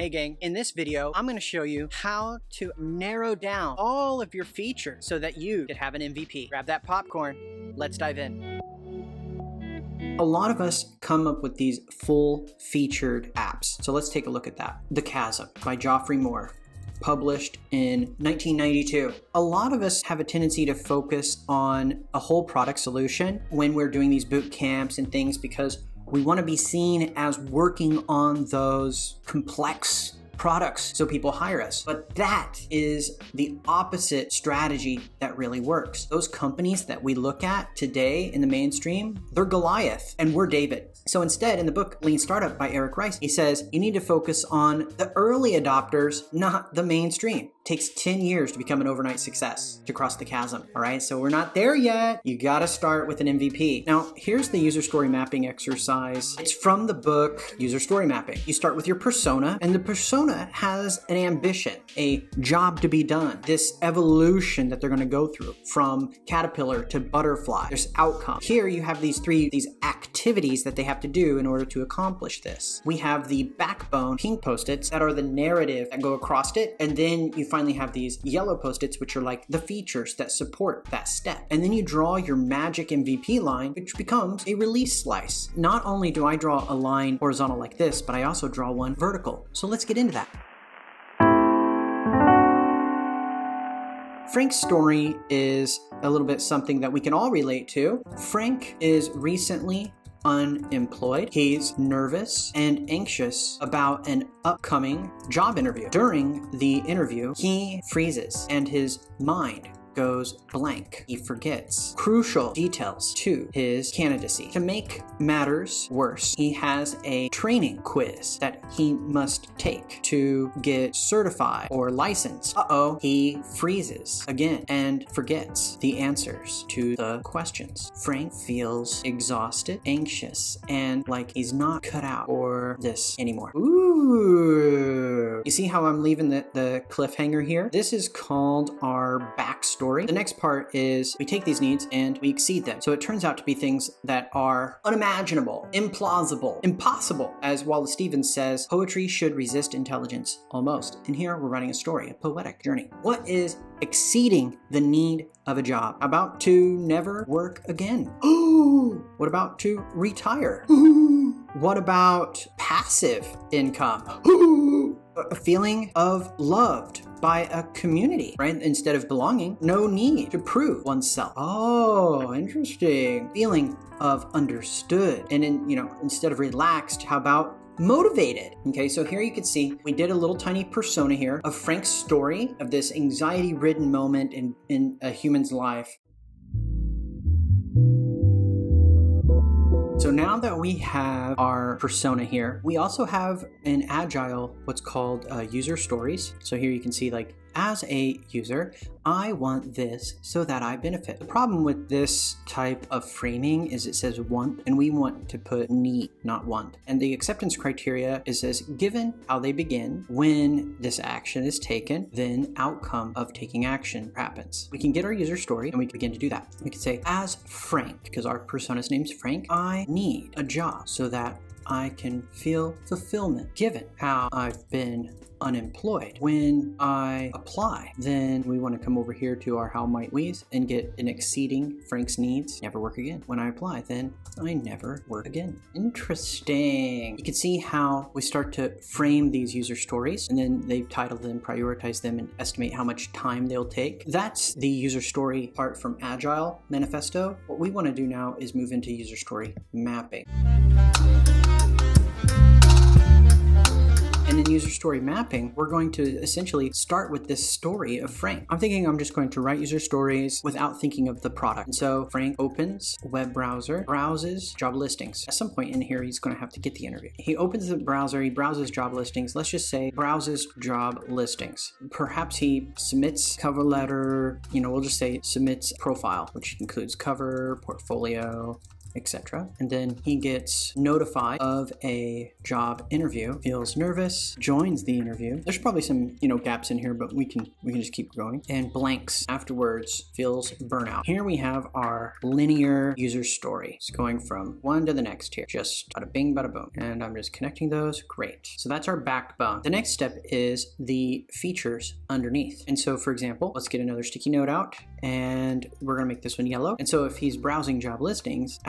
Hey gang, in this video, I'm gonna show you how to narrow down all of your features so that you could have an MVP. Grab that popcorn, let's dive in. A lot of us come up with these full featured apps. So let's take a look at that. The Chasm by Geoffrey Moore published in 1992. A lot of us have a tendency to focus on a whole product solution when we're doing these boot camps and things because we want to be seen as working on those complex products so people hire us. But that is the opposite strategy that really works. Those companies that we look at today in the mainstream, they're Goliath and we're David. So instead, in the book Lean Startup by Eric Ries, he says you need to focus on the early adopters, not the mainstream takes 10 years to become an overnight success to cross the chasm. All right, so we're not there yet. You got to start with an MVP. Now, here's the user story mapping exercise. It's from the book User Story Mapping. You start with your persona, and the persona has an ambition, a job to be done, this evolution that they're going to go through from caterpillar to butterfly. There's outcome. Here you have these three, these activities that they have to do in order to accomplish this. We have the backbone pink post-its that are the narrative that go across it, and then you finally have these yellow post-its, which are like the features that support that step. And then you draw your magic MVP line, which becomes a release slice. Not only do I draw a line horizontal like this, but I also draw one vertical. So let's get into that. Frank's story is a little bit something that we can all relate to. Frank is recently unemployed. He's nervous and anxious about an upcoming job interview. During the interview, he freezes and his mind goes blank. He forgets crucial details to his candidacy. To make matters worse, he has a training quiz that he must take to get certified or licensed. Uh-oh, he freezes again and forgets the answers to the questions. Frank feels exhausted, anxious, and like he's not cut out for this anymore. Ooh. You see how I'm leaving the, the cliffhanger here? This is called our backstory story. The next part is we take these needs and we exceed them. So it turns out to be things that are unimaginable, implausible, impossible. As Wallace Stevens says, poetry should resist intelligence almost. And here we're running a story, a poetic journey. What is exceeding the need of a job? About to never work again? what about to retire? what about passive income? a feeling of loved by a community, right? Instead of belonging, no need to prove oneself. Oh, interesting. Feeling of understood. And in, you know, instead of relaxed, how about motivated. Okay, so here you can see we did a little tiny persona here of Frank's story of this anxiety ridden moment in, in a human's life. So now that we have our persona here, we also have an agile, what's called uh, user stories. So here you can see like as a user, I want this so that I benefit. The problem with this type of framing is it says want, and we want to put need, not want. And the acceptance criteria is says given how they begin, when this action is taken, then outcome of taking action happens. We can get our user story and we can begin to do that. We can say, as Frank, because our persona's name's Frank, I need a job so that I can feel fulfillment given how I've been unemployed. When I apply, then we want to come over here to our how might we's and get an exceeding Frank's needs, never work again. When I apply, then I never work again. Interesting. You can see how we start to frame these user stories and then they title them, prioritize them, and estimate how much time they'll take. That's the user story part from Agile Manifesto. What we want to do now is move into user story mapping. User story mapping, we're going to essentially start with this story of Frank. I'm thinking I'm just going to write user stories without thinking of the product. And so Frank opens web browser, browses job listings. At some point in here, he's going to have to get the interview. He opens the browser, he browses job listings. Let's just say browses job listings. Perhaps he submits cover letter, you know, we'll just say submits profile, which includes cover, portfolio, etc. And then he gets notified of a job interview, feels nervous, joins the interview. There's probably some, you know, gaps in here, but we can we can just keep going. And blanks afterwards, feels burnout. Here we have our linear user story. It's going from one to the next here. Just bada bing, bada boom. And I'm just connecting those. Great. So that's our backbone. The next step is the features underneath. And so for example, let's get another sticky note out and we're gonna make this one yellow. And so if he's browsing job listings,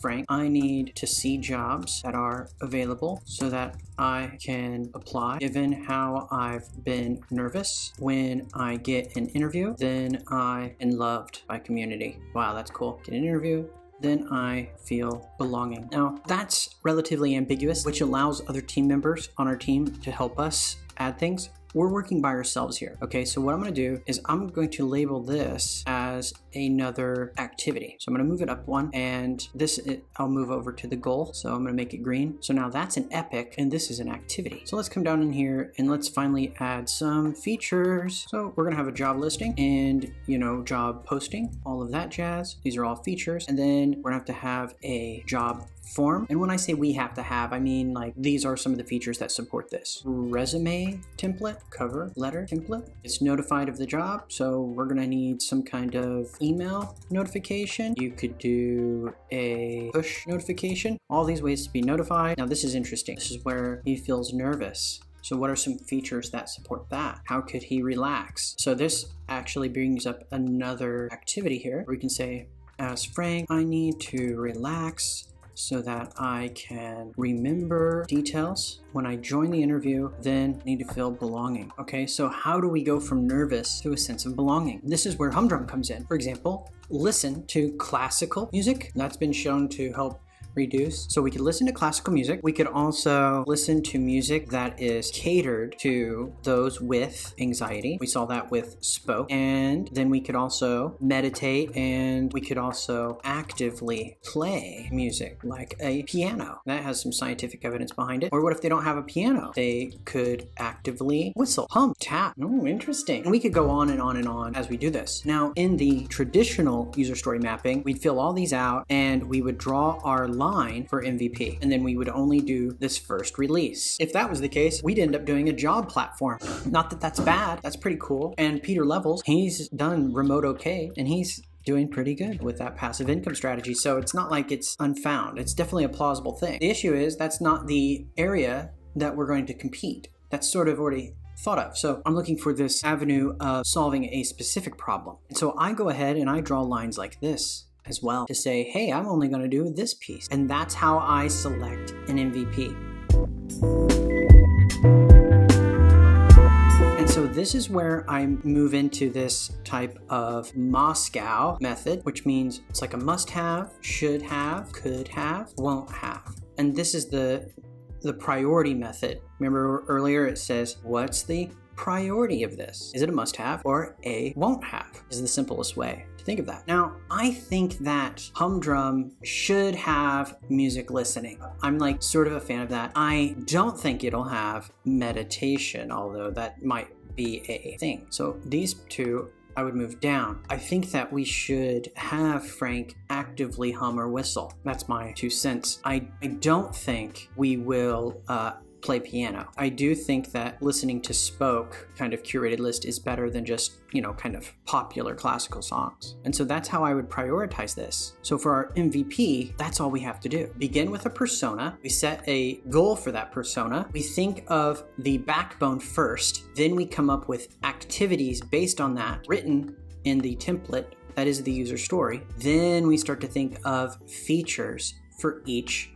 Frank, I need to see jobs that are available so that I can apply. Given how I've been nervous when I get an interview, then I am loved by community. Wow, that's cool. Get an interview, then I feel belonging. Now, that's relatively ambiguous, which allows other team members on our team to help us add things we're working by ourselves here. Okay, so what I'm gonna do is I'm going to label this as another activity. So I'm gonna move it up one and this, it, I'll move over to the goal. So I'm gonna make it green. So now that's an epic and this is an activity. So let's come down in here and let's finally add some features. So we're gonna have a job listing and you know, job posting, all of that jazz. These are all features. And then we're gonna have to have a job form. And when I say we have to have, I mean like these are some of the features that support this. Resume template, cover letter template. It's notified of the job, so we're gonna need some kind of email notification. You could do a push notification. All these ways to be notified. Now this is interesting. This is where he feels nervous. So what are some features that support that? How could he relax? So this actually brings up another activity here. We can say, as Frank, I need to relax so that I can remember details when I join the interview, then need to feel belonging. Okay, so how do we go from nervous to a sense of belonging? This is where HummDrum comes in. For example, listen to classical music. That's been shown to help reduce. So we could listen to classical music. We could also listen to music that is catered to those with anxiety. We saw that with Spoke. And then we could also meditate and we could also actively play music like a piano. That has some scientific evidence behind it. Or what if they don't have a piano? They could actively whistle, hum, tap. Oh, interesting. And we could go on and on and on as we do this. Now, in the traditional user story mapping, we'd fill all these out and we would draw our line for MVP, and then we would only do this first release. If that was the case, we'd end up doing a job platform. Not that that's bad, that's pretty cool. And Pieter Levels, he's done Remote OK, and he's doing pretty good with that passive income strategy. So it's not like it's unfound. It's definitely a plausible thing. The issue is that's not the area that we're going to compete. That's sort of already thought of. So I'm looking for this avenue of solving a specific problem. And so I go ahead and I draw lines like this as well to say, hey, I'm only going to do this piece. And that's how I select an MVP. And so this is where I move into this type of MoSCoW method, which means it's like a must have, should have, could have, won't have. And this is the the priority method. Remember earlier it says, what's the priority of this? Is it a must have or a won't have? Is the simplest way think of that. Now, I think that HummDrum should have music listening. I'm like sort of a fan of that. I don't think it'll have meditation, although that might be a thing. So these two I would move down. I think that we should have Frank actively hum or whistle. That's my two cents. I, I don't think we will uh, play piano. I do think that listening to Spoke kind of curated list is better than just, you know, kind of popular classical songs. And so that's how I would prioritize this. So for our MVP, that's all we have to do. Begin with a persona. We set a goal for that persona. We think of the backbone first. Then we come up with activities based on that written in the template that is the user story. Then we start to think of features for each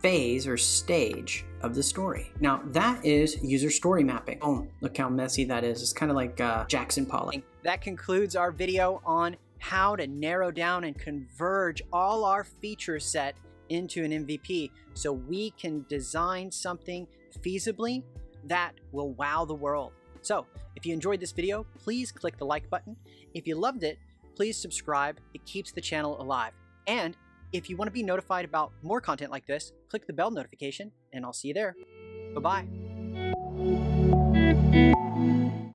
phase or stage of the story. Now that is user story mapping. Oh, look how messy that is. It's kind of like uh, Jackson Pollock. That concludes our video on how to narrow down and converge all our feature set into an MVP so we can design something feasibly that will wow the world. So if you enjoyed this video, please click the like button. If you loved it, please subscribe. It keeps the channel alive. And if you want to be notified about more content like this, click the bell notification, and I'll see you there. Bye-bye.